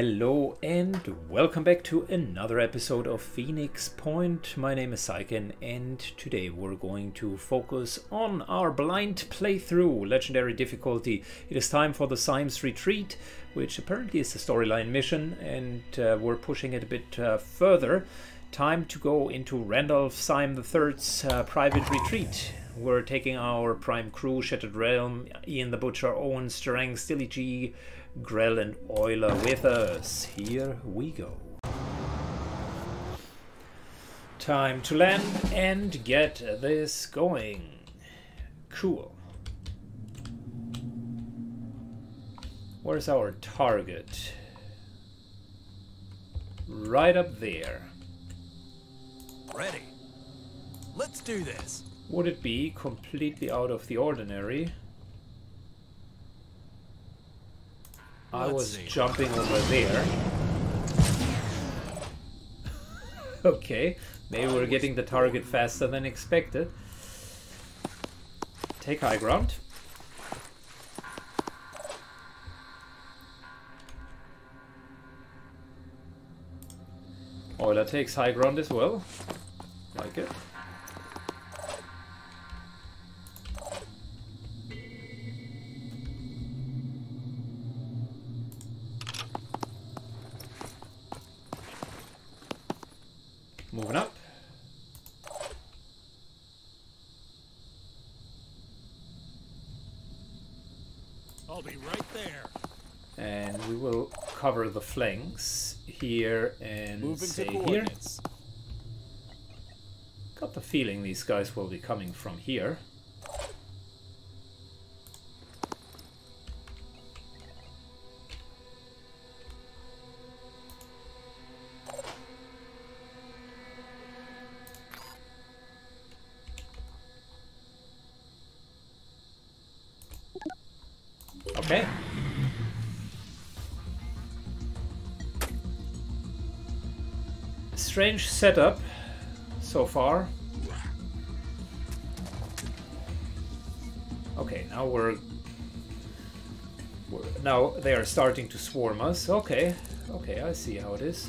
Hello and welcome back to another episode of Phoenix Point. My name is Syken and today we're going to focus on our blind playthrough, Legendary difficulty. It is time for the Symes Retreat, which apparently is a storyline mission and uh, we're pushing it a bit uh, further. Time to go into Randolph Syme III's uh, private retreat. We're taking our prime crew, Shattered Realm, Ian the Butcher, Owen, Starang, Stilly G, Grell and Euler with us. Here we go. Time to land and get this going. Cool. Where's our target? Right up there. Ready. Let's do this. Would it be completely out of the ordinary? I Let's was see. jumping over there. okay, maybe we're getting the target faster than expected. Take high ground. Euler takes high ground as well. Like it. Moving up. I'll be right there. And we will cover the flanks here and Moving say here. Got the feeling these guys will be coming from here. Strange setup so far. Okay, now we're, we're now they are starting to swarm us. Okay, okay, I see how it is.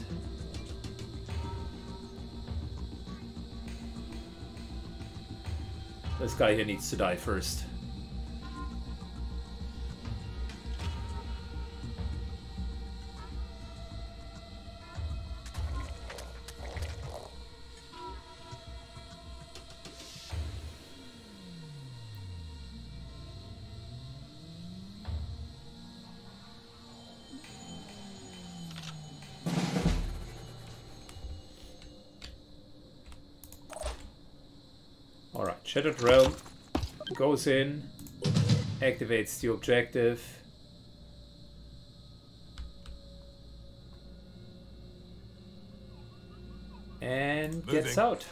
This guy here needs to die first. Shattered Realm goes in, activates the objective. And gets Moving. out.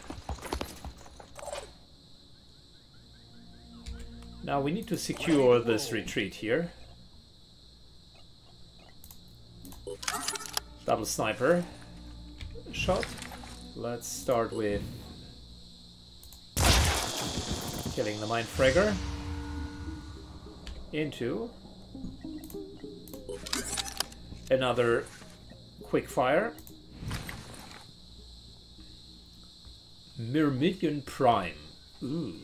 Now we need to secure this retreat here. Double sniper shot. Let's start with killing the Mind Fragger. Into another quick fire. Myrmidon Prime. Ooh.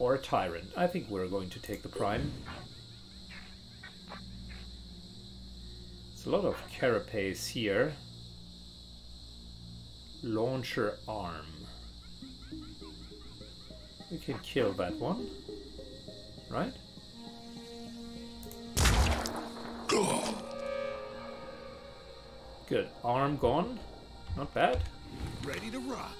Or a Tyrant. I think we're going to take the Prime. It's a lot of carapace here. Launcher arm. We can kill that one. Right? Good. Arm gone. Not bad. Ready to rock.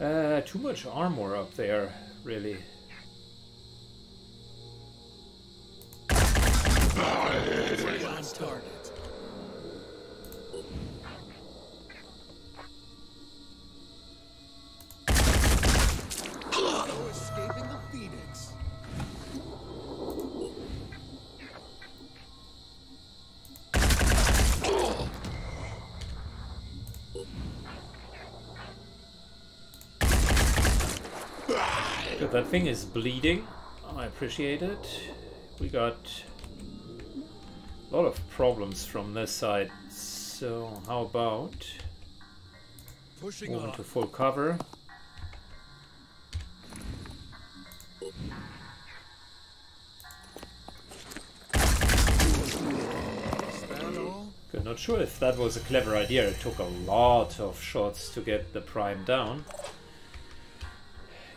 Uh, too much armor up there, really. Thing is bleeding. I appreciate it. We got a lot of problems from this side. So how about Pushing moving on. to full cover? Is that all? Good, not sure if that was a clever idea. It took a lot of shots to get the prime down.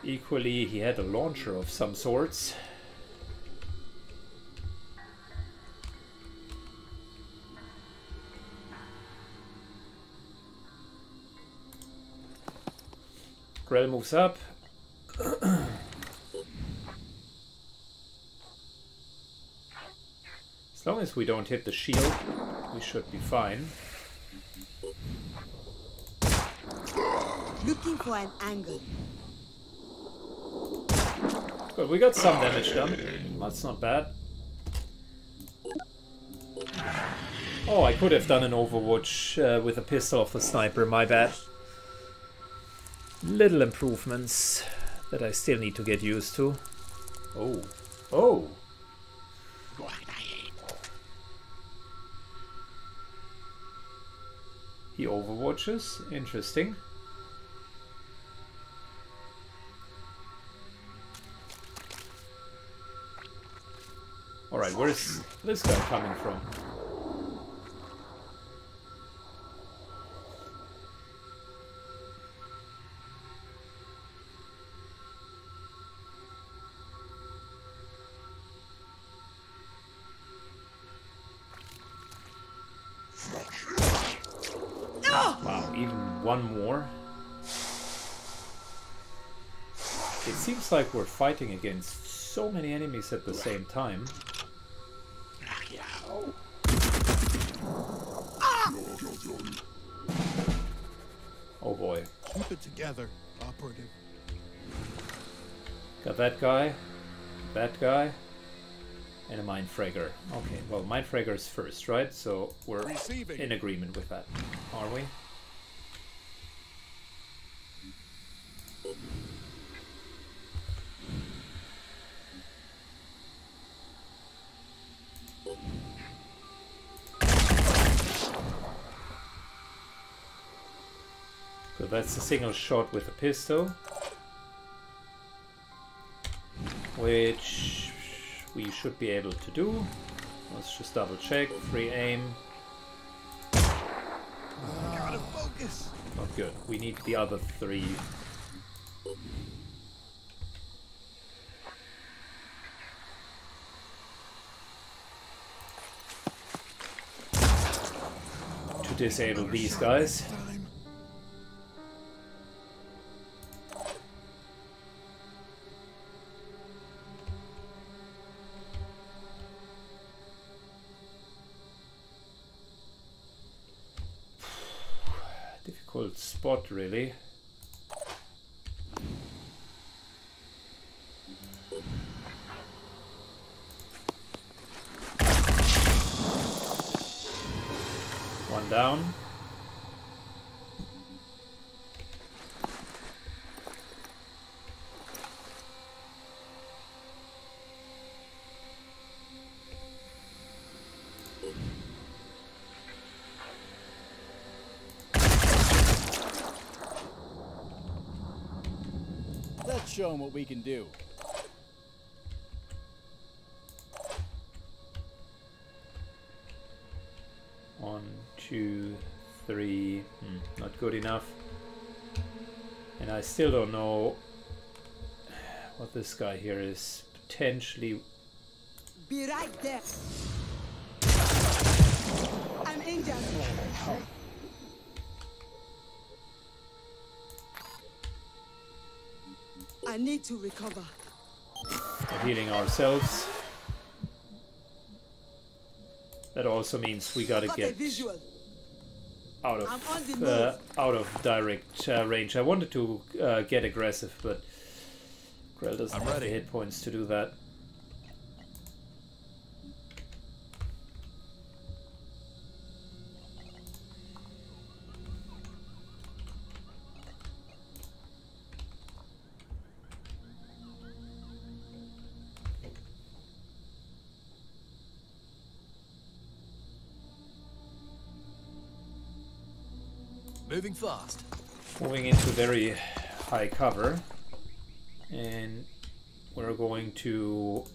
Equally, he had a launcher of some sorts. Grell moves up. As long as we don't hit the shield, we should be fine. Looking for an angle. We got some damage done. That's not bad. Oh, I could have done an Overwatch uh, with a pistol of the sniper, my bad. Little improvements that I still need to get used to. Oh. Oh! He overwatches. Interesting. Alright, where's this guy coming from? Wow, even one more. It seems like we're fighting against so many enemies at the same time. Oh boy. Keep it together, operative. Got that guy, that guy, and a Mindfragger. Okay, well, Mindfragger's first, right? So we're Receiving. in agreement with that, are we? That's a single shot with a pistol. Which we should be able to do. Let's just double check. Free aim. Gotta focus. Not good. We need the other three. To disable these guys. Difficult spot, really. Show them what we can do. One, two, three. Hmm, not good enough. And I still don't know what this guy here is potentially. Be right there. I'm injured. I need to recover. We're healing ourselves. That also means we gotta Got get visual. out of uh, out of direct uh, range. I wanted to uh, get aggressive, but Grell doesn't I'm have the hit points to do that. Moving fast. moving into very high cover and we're going to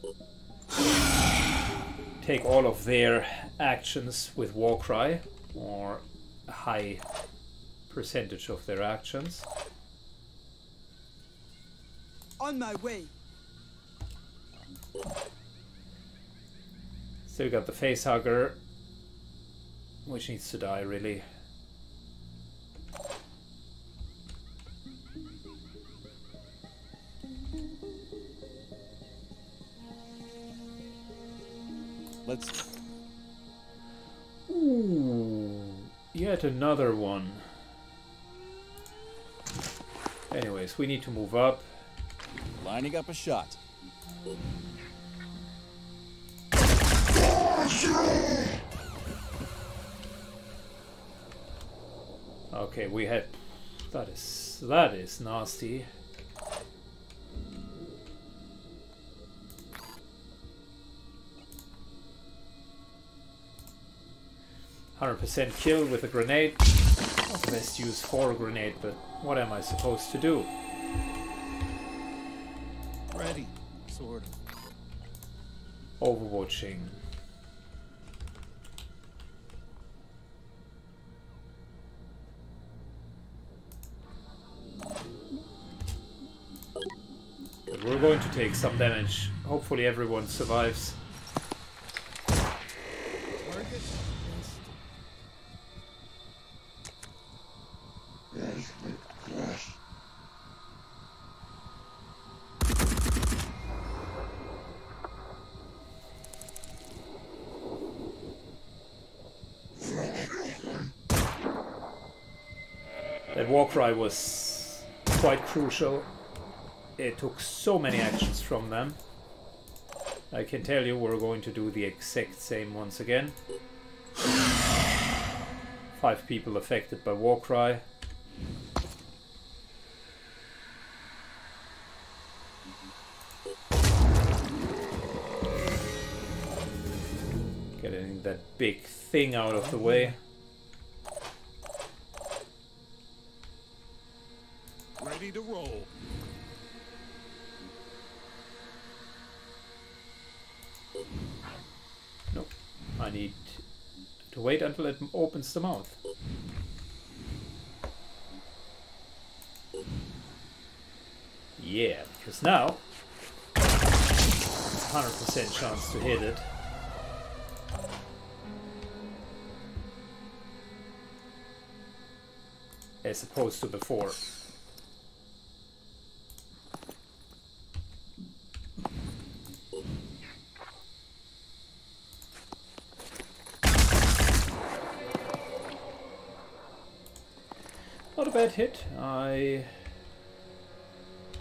take all of their actions with Warcry or a high percentage of their actions On my way. still got the face hugger which needs to die really Let's. Ooh, yet another one. Anyways, we need to move up. Lining up a shot. Okay, we had that is that is nasty. Hundred percent kill with a grenade. Not the best use for a grenade, but what am I supposed to do? Ready. Sort of. Overwatching. We're going to take some damage. Hopefully everyone survives. Target. missed. That Warcry was quite crucial. It took so many actions from them. I can tell you we're going to do the exact same once again. Five people affected by Warcry. Getting that big thing out of the way. Wait until it opens the mouth. Yeah, because now 100% chance to hit it. As opposed to before. Hit. I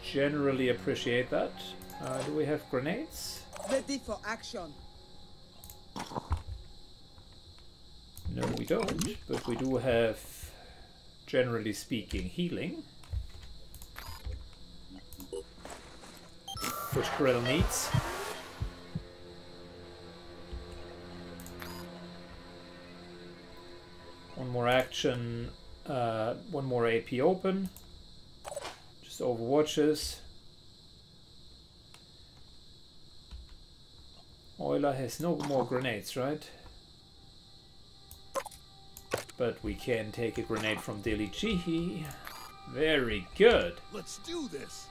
generally appreciate that. Uh, do we have grenades? Ready for action. No, we don't. But we do have, generally speaking, healing. Which Corel needs. One more action, uh, one more AP open. Just overwatches. Euler has no more grenades, right? But we can take a grenade from Dilly G. Very good. Let's do this.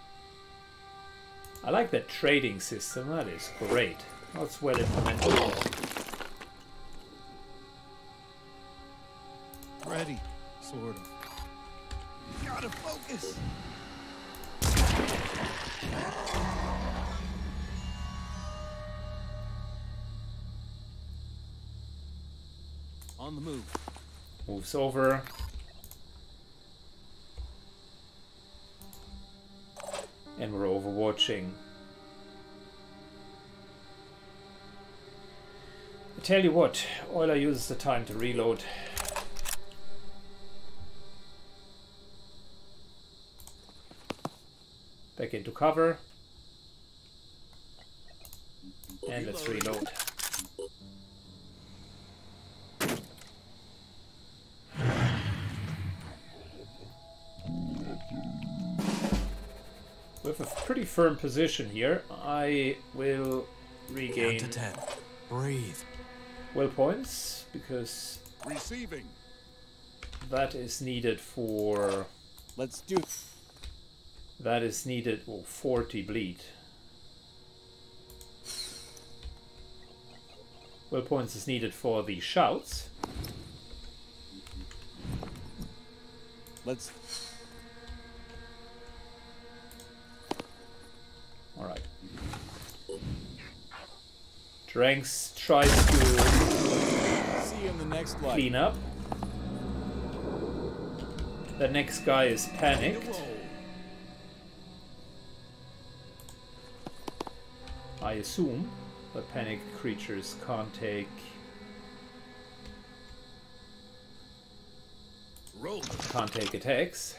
I like that trading system. That is great. That's well implemented. Sort of. Gotta focus. On the move. Moves over. And we're overwatching. I tell you what, Euler uses the time to reload. Back into cover. And let's reload. With a pretty firm position here, I will regain to ten. Breathe. Well points because receiving that is needed for. Let's do that is needed oh, 40 bleed. Will points is needed for the shouts. Let's. All right. Dranks tries to See you in the next clean up. The next guy is panicked. I assume that panicked creatures can't take can't take attacks.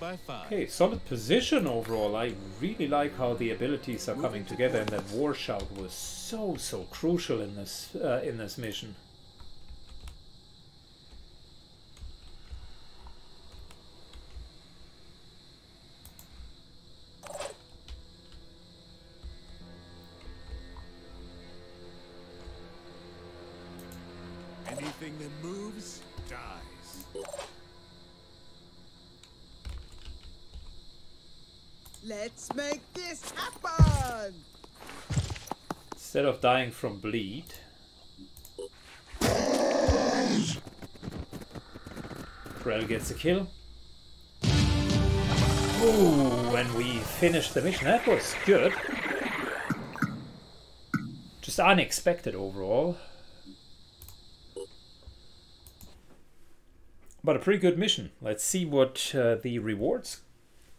By five. Okay, solid position overall. I really like how the abilities are coming together, and that war shout was so so crucial in this uh, in this mission. Anything that moves dies. Let's make this happen! Instead of dying from bleed. Krell gets a kill. Ooh, and we finished the mission. That was good. Just unexpected overall. But a pretty good mission. Let's see what uh, the rewards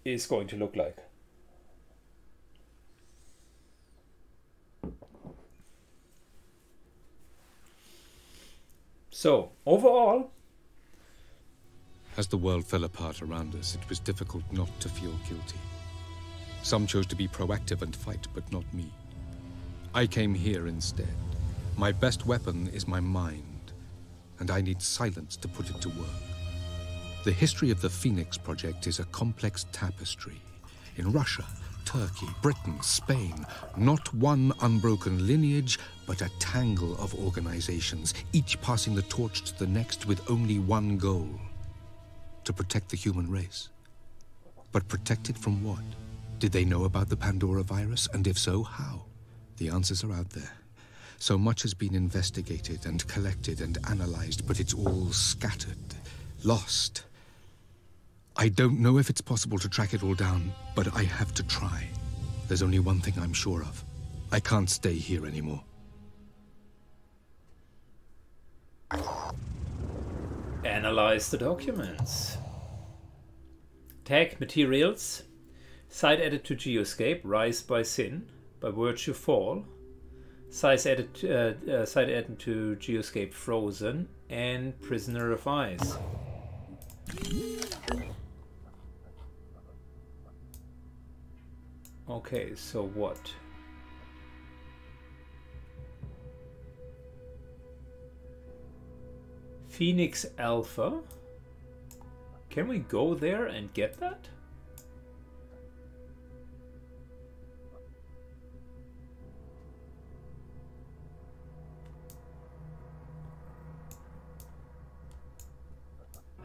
is going to look like. So, overall, As the world fell apart around us, it was difficult not to feel guilty. Some chose to be proactive and fight, but not me. I came here instead. My best weapon is my mind, and I need silence to put it to work. The history of the Phoenix Project is a complex tapestry. In Russia, Turkey, Britain, Spain, not one unbroken lineage, but a tangle of organizations, each passing the torch to the next with only one goal to protect the human race. But protect it from what? Did they know about the Pandora virus? And if so, how? The answers are out there. So much has been investigated and collected and analyzed, but it's all scattered, lost. I don't know if it's possible to track it all down, but I have to try. There's only one thing I'm sure of. I can't stay here anymore. Analyze the documents. Tag materials. Site added to Geoscape. Rise by Sin. By Virtue Fall. Size added, uh, uh, site added to Geoscape Frozen. And Prisoner of Ice. Okay, so what? Phoenix Alpha. Can we go there and get that?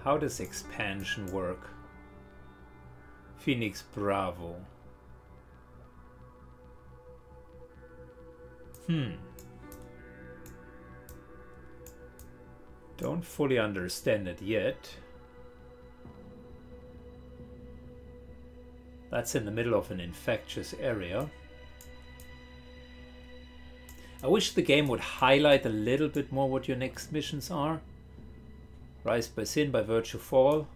How does expansion work? Phoenix Bravo. Hmm. Don't fully understand it yet. That's in the middle of an infectious area. I wish the game would highlight a little bit more what your next missions are. Rise by Sin by Virtue Fall.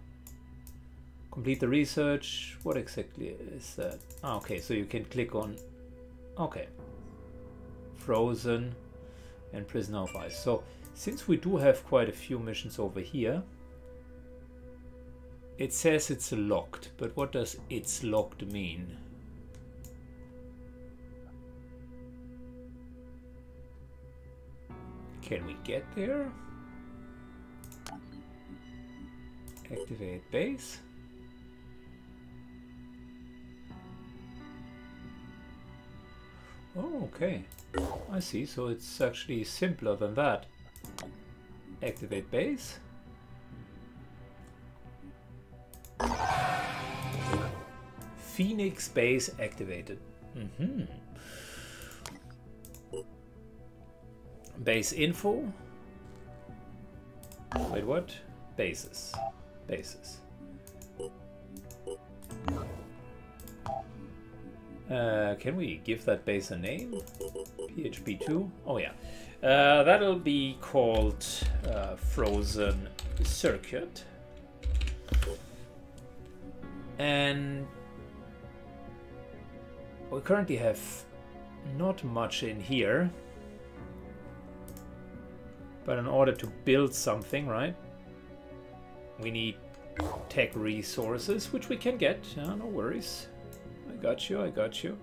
Complete the research. What exactly is that? Ah, okay, so you can click on. Okay. Frozen, and Prisoner of Ice. So since we do have quite a few missions over here, it says it's locked, but what does it's locked mean? Can we get there? Activate base. Oh, okay. I see, so it's actually simpler than that. Activate base. Phoenix base activated. Mm-hmm. Base info. Wait, what? Bases. Bases. Uh, can we give that base a name? PHP2? Oh yeah. Uh, that'll be called uh, Frozen Circuit. And we currently have not much in here. But in order to build something, right? We need tech resources, which we can get. Yeah, no worries. Got you, I got you.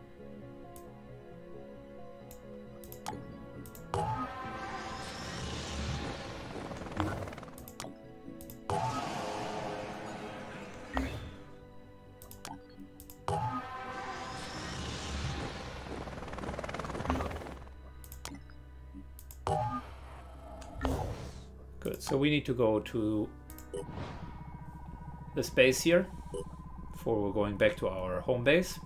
Good, so we need to go to the space here before we're going back to our home base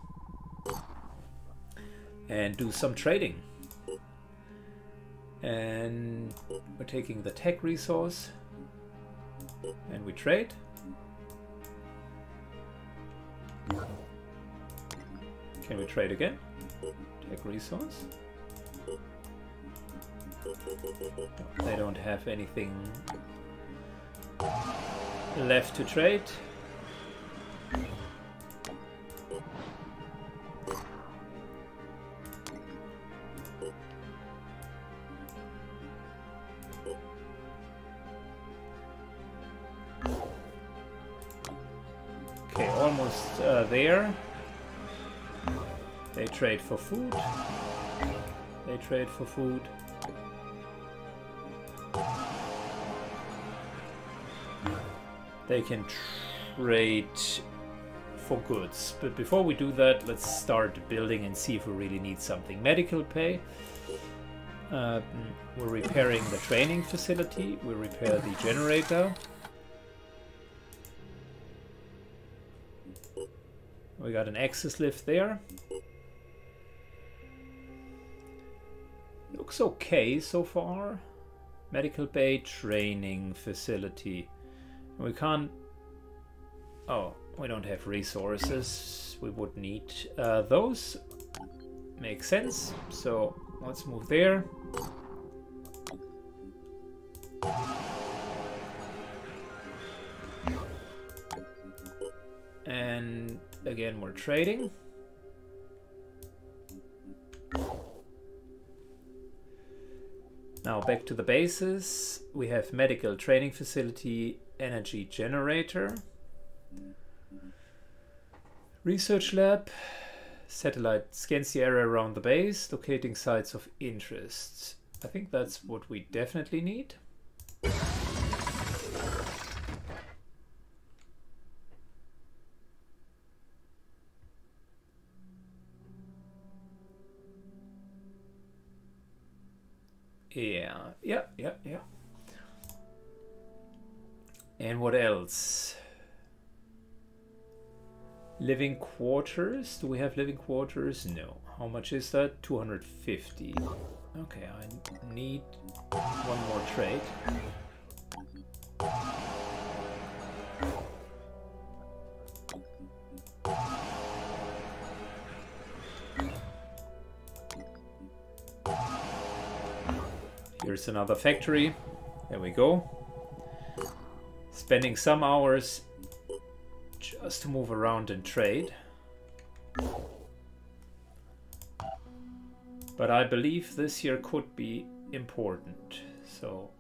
and do some trading. And we're taking the tech resource and we trade. Can we trade again? Tech resource. They don't have anything left to trade. Okay, almost uh, there. They trade for food. They trade for food. They can trade for goods. But before we do that, let's start building and see if we really need something. Medical bay. Uh, we're repairing the training facility. We repair the generator. We got an access lift there. Looks okay so far. Medical bay training facility. We can't... Oh, we don't have resources. We would need uh, those. Makes sense. So let's move there. And again, we're trading. Now back to the bases. We have medical training facility, energy generator, research lab, satellite scans the area around the base, locating sites of interest. I think that's what we definitely need. And what else? Living quarters? Do we have living quarters? No. How much is that? 250. Okay, I need one more trade. Here's another factory. There we go. Spending some hours just to move around and trade. But I believe this here could be important. So,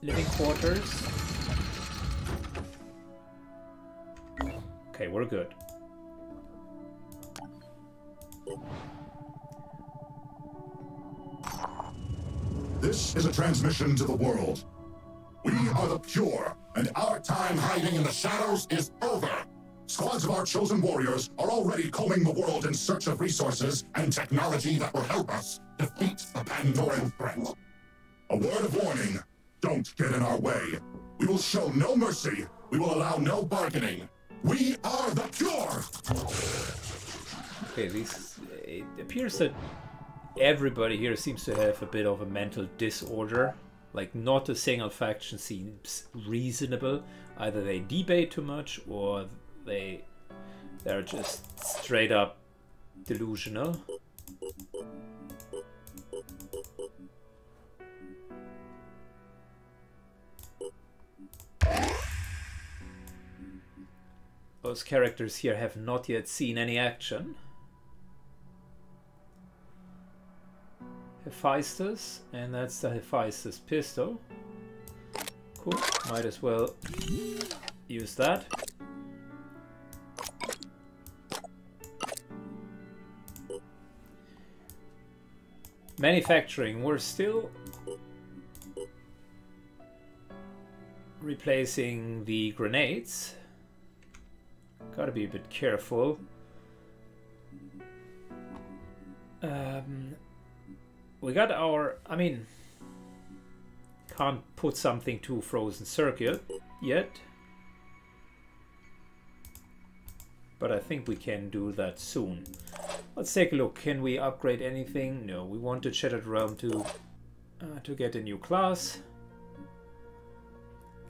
living quarters. Okay, we're good. This is a transmission to the world. We are the pure, and our time hiding in the shadows is over. Squads of our chosen warriors are already combing the world in search of resources and technology that will help us defeat the Pandoran threat. A word of warning don't get in our way. We will show no mercy. We will allow no bargaining. We are the pure! Okay, this, it appears that everybody here seems to have a bit of a mental disorder. Like not a single faction seems reasonable. Either they debate too much or they they're just straight up delusional. Those characters here have not yet seen any action. Hephaestus, and that's the Hephaestus pistol. Cool, might as well use that. Manufacturing, we're still replacing the grenades. Gotta be a bit careful. We got our, I mean, can't put something to frozen circuit yet. But I think we can do that soon. Let's take a look. Can we upgrade anything? No, we want the Shattered Realm to, uh, to get a new class.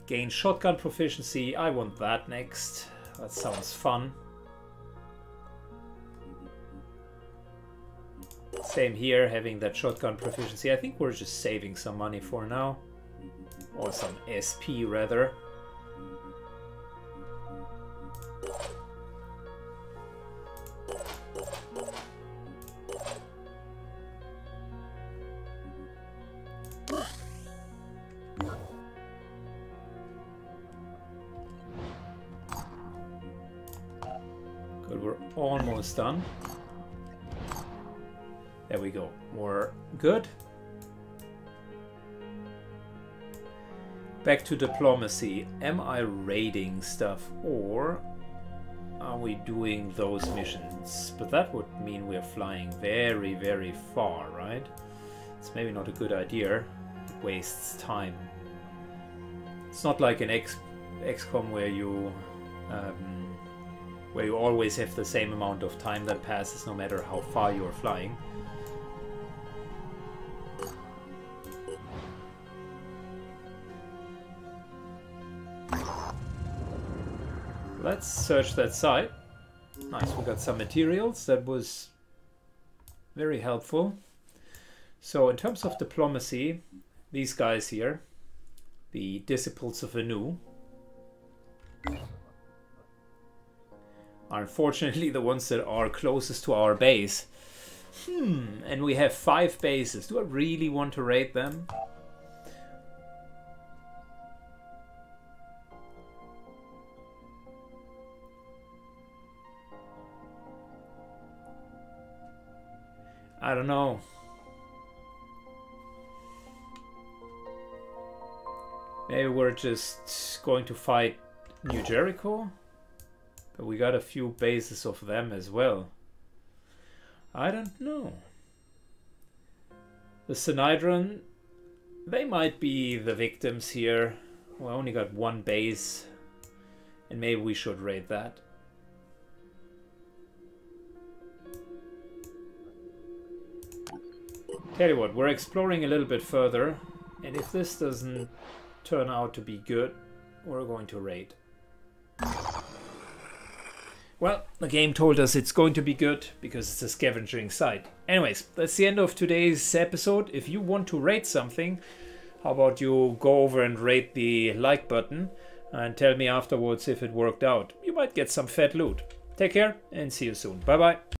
Gain shotgun proficiency. I want that next. That sounds fun. Same here, having that shotgun proficiency. I think we're just saving some money for now. Or some SP, rather. Good. Back to diplomacy. Am I raiding stuff or are we doing those missions? But that would mean we're flying very, very far, right? It's maybe not a good idea. It wastes time. It's not like an X XCOM where you um, where you always have the same amount of time that passes no matter how far you are flying. Let's search that site. Nice, we got some materials. That was very helpful. So in terms of diplomacy, these guys here, the Disciples of Anu, are unfortunately the ones that are closest to our base. Hmm, and we have five bases. Do I really want to raid them? I don't know. Maybe we're just going to fight New Jericho? But we got a few bases of them as well. I don't know. The Synedrion, they might be the victims here. We only got one base. And maybe we should raid that. Tell you what, we're exploring a little bit further, and if this doesn't turn out to be good, we're going to raid. Well, the game told us it's going to be good because it's a scavenging site. Anyways, that's the end of today's episode. If you want to rate something, how about you go over and rate the like button and tell me afterwards if it worked out. You might get some fat loot. Take care and see you soon. Bye bye.